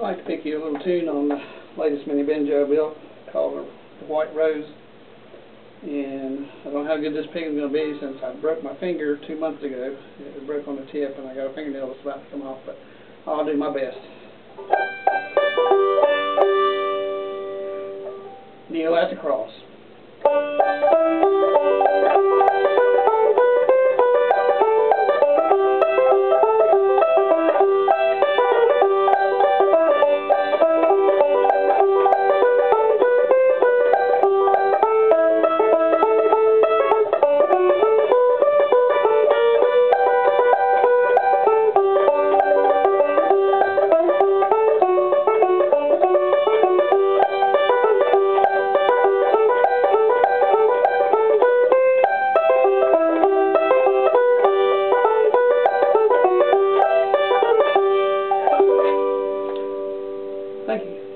I'd like to pick you a little tune on the latest mini banjo I built called the White Rose. And I don't know how good this pick is going to be since I broke my finger two months ago. It broke on the tip and I got a fingernail that's about to come off, but I'll do my best. Kneel at the cross. Thank you.